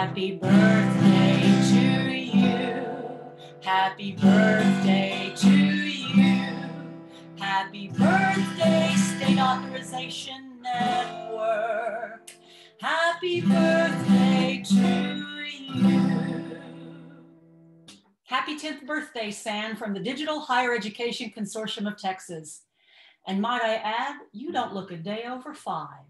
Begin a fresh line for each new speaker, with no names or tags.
Happy birthday to you. Happy birthday to you. Happy birthday, State Authorization Network. Happy birthday to you. Happy 10th birthday, San, from the Digital Higher Education Consortium of Texas. And might I add, you don't look a day over five.